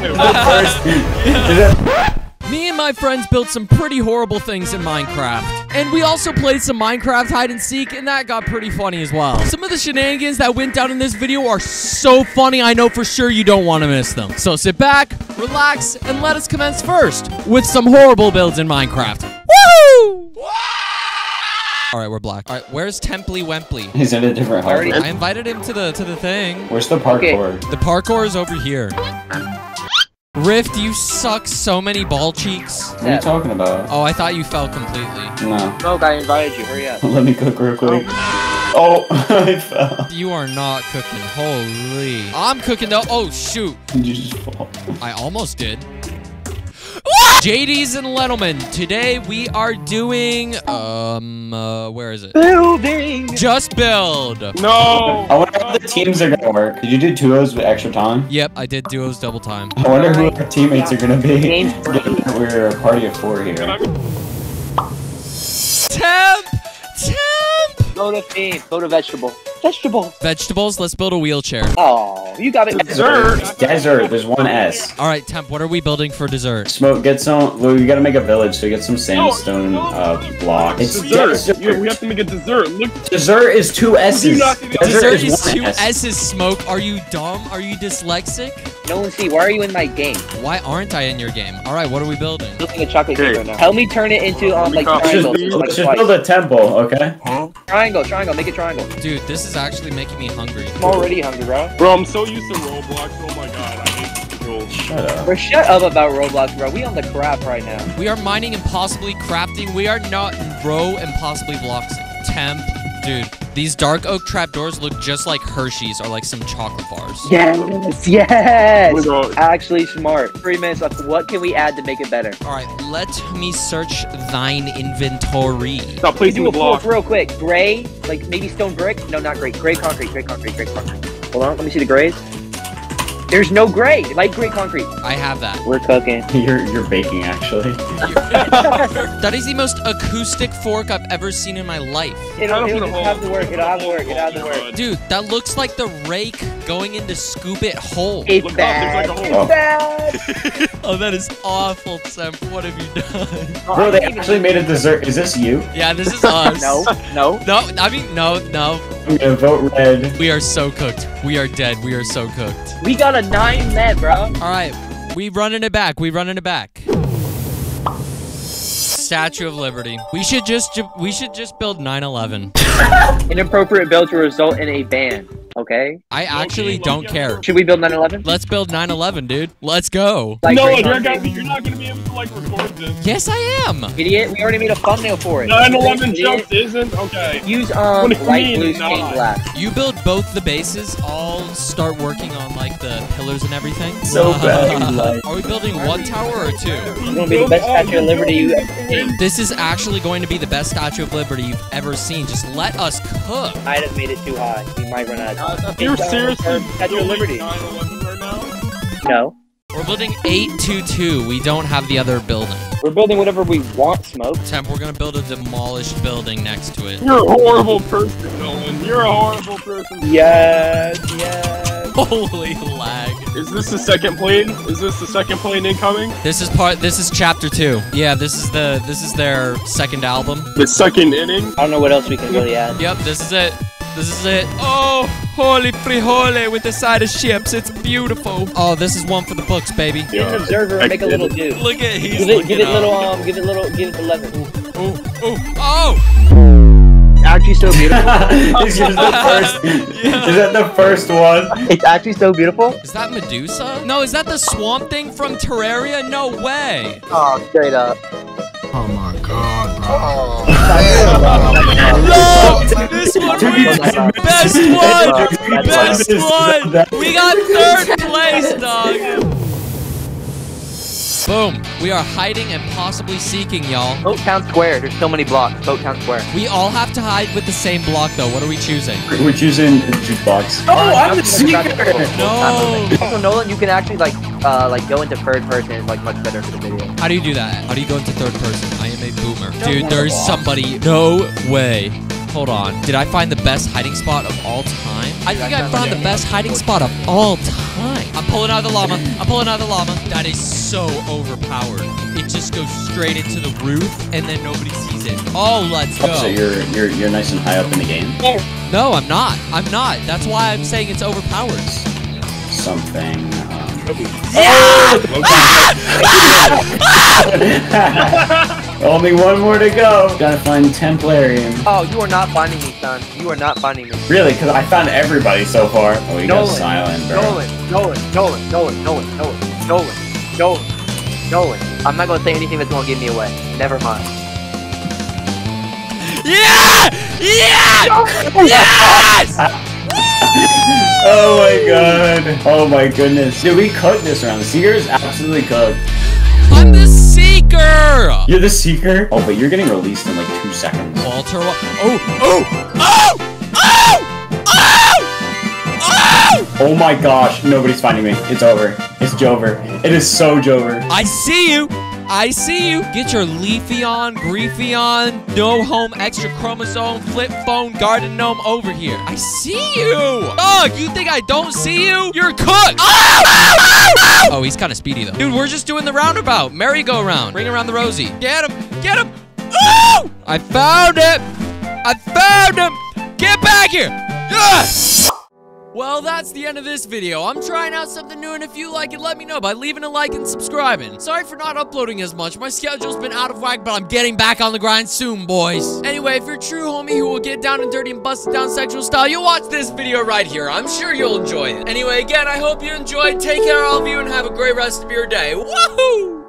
first. Is that Me and my friends built some pretty horrible things in Minecraft. And we also played some Minecraft hide and seek, and that got pretty funny as well. Some of the shenanigans that went down in this video are so funny, I know for sure you don't want to miss them. So sit back, relax, and let us commence first with some horrible builds in Minecraft. Woo! All right, we're black. All right, where's Templey Wempley? He's in a different I house. I invited him to the to the thing. Where's the parkour? The parkour is over here. Rift, you suck so many ball cheeks. What are you talking about? Oh, I thought you fell completely. No. Smoke, I invited you. Hurry up. Let me cook real quick. Oh, I fell. You are not cooking. Holy. I'm cooking though. Oh, shoot. Did you just fall? I almost did. JD's and Lettleman. Today we are doing, um, uh, where is it? Building. Just build. No. I wonder how the teams are gonna work. Did you do duos with extra time? Yep, I did duos double time. I wonder who our teammates are gonna be. Game's Given that We're a party of four here. Temp! Temp! Go to theme. Go to vegetable. Vegetable. Vegetables, let's build a wheelchair. Oh, you got it. Dessert. Desert. There's one S. All right, Temp, what are we building for dessert? Smoke. Get some. Well, we gotta make a village, so get some sandstone uh, blocks. It's Dessert. Yeah, we have to make a dessert. Look. Dessert is two S's. not gonna- Dessert is one two S. S's, Smoke. Are you dumb? Are you dyslexic? No one see. Why are you in my game? Why aren't I in your game? All right, what are we building? Building a chocolate cake right now. Help me turn it into um like Let's Let's just, triangles. Like let's just build a temple, okay? Triangle. Triangle. Make it triangle. Dude, this is actually making me hungry. I'm already hungry, bro. Bro, I'm so used to Roblox. Oh my god, I hate the controls. Shut up. Bro, shut up about Roblox, bro. We on the crap right now. We are mining and possibly crafting. We are not in row and possibly blocks. Temp, dude. These dark oak trapdoors look just like Hershey's or like some chocolate bars. Yes. Yes. Oh my god. Actually smart. Three minutes left. What can we add to make it better? All right, let me search thine inventory. Stop We placing do the a block. real quick. Gray, like maybe stone brick. No, not gray. Gray concrete. Gray concrete. Gray concrete. Hold on. Let me see the grays. There's no gray. Light gray concrete. I have that. We're cooking. You're you're baking actually. That is the most acoustic fork I've ever seen in my life. It'll, Kind of it'll in a just hole. have to work. It'll have to work. It'll have to work. Dude, that looks like the rake going into scoop it hole. It's Look up, bad. there's like a it's hole. bad. Oh, that is awful, Temp. What have you done? Bro, they actually made a dessert. Is this you? Yeah, this is us. No, no. No, I mean, no, no. I'm gonna vote red. We are so cooked. We are dead. We are so cooked. We got a nine med, bro. All right, we running it back. We running it back. Statue of Liberty. We should just we should just build 9/11. Inappropriate build to result in a ban. Okay. I actually don't care. Should we build 911? Let's build 9/11, dude. Let's go. Like no, you're, gonna, you're not gonna be able to like record this. Yes, I am. Idiot. We already made a thumbnail for it. 9/11 Idiot. just isn't okay. Use um What light mean blue not? stained glass. You build both the bases. I'll start working on like the pillars and everything. So bad. Are we building one tower or two? It's gonna be the best Statue of Liberty you ever seen. This is actually going to be the best Statue of Liberty you've ever seen. Just let us cook. I just made it too high. We might run out of time. You're It's, seriously Statue of Liberty. 9/11 right now? No. We're building 822. We don't have the other building. We're building whatever we want, Smoke. Temp, we're gonna build a demolished building next to it. You're a horrible person, Nolan. You're a horrible person. Yes, yes. Holy lag. Is this the second plane? Is this the second plane incoming? This is part this is chapter two. Yeah, this is the this is their second album. The second inning? I don't know what else we can really add. Yep, this is it. This is it. Oh, holy frijole with the side of ships. It's beautiful. Oh, this is one for the books, baby. Get an observer and make a little dude. Look at he's Give it, looking give it up. little, um, give it little, give it eleven. Oh, oh, oh! Actually, so beautiful. this is the first. Is that the first one? it's actually so beautiful. Is that Medusa? No, is that the swamp thing from Terraria? No way. Oh, straight up. Oh my god, bro. Oh, No! This one wins! Best one! Best one! We got third place, dog! Boom. We are hiding and possibly seeking, y'all. Boat Town Square. There's so many blocks. Boat Town Square. We all have to hide with the same block, though. What are we choosing? We're choosing the jukebox. Oh, I'm the seeker. No! Also, Nolan, you can actually like, uh, like go into third person. It's like much better for the video. How do you do that? How do you go into third person? I am a boomer. Dude, there's somebody. No way. Hold on. Did I find the best hiding spot of all time? I think I found the best hiding spot of all time. I'm pulling out the llama. I'm pulling out the llama. That is so overpowered. It just goes straight into the roof, and then nobody sees it. Oh, let's Oh, so you're you're you're nice and high up in the game. No, I'm not. I'm not. That's why I'm saying it's overpowered. Something. Um... Only one more to go. Gotta find Templarium. Oh, you are not finding me, son. You are not finding me. Really? Because I found everybody so far. Oh, you got silent, bro. Nolan, Nolan, Nolan, Nolan, Nolan, Nolan, Nolan, Nolan, Nolan. I'm not gonna say anything that's gonna give me away. Never mind. Yeah! Yeah! Yes! Oh my god. Oh my goodness. Dude, we cooked this round. The Seeker is absolutely cooked. I'm the seeker! You're the Seeker? Oh, but you're getting released in like two seconds. Walter, oh, oh, oh, oh, oh! My gosh. Nobody's finding me. It's over. It's Jover. It is so Jover. I see you. I see you. Get your leafy on, griefy on, no home, extra chromosome, flip phone, garden gnome over here. I see you. Dog, you think I don't see you? You're cooked. Oh, oh he's kind of speedy though. Dude, we're just doing the roundabout. Merry-go-round. Ring around the rosy. Get him. Get him. Oh! I found it. I found him. Get back here. Yes. Well, that's the end of this video. I'm trying out something new, and if you like it, let me know by leaving a like and subscribing. Sorry for not uploading as much. My schedule's been out of whack, but I'm getting back on the grind soon, boys. Anyway, if you're true homie who will get down and dirty and bust down sexual style, you'll watch this video right here. I'm sure you'll enjoy it. Anyway, again, I hope you enjoyed. Take care, all of you, and have a great rest of your day. Woohoo!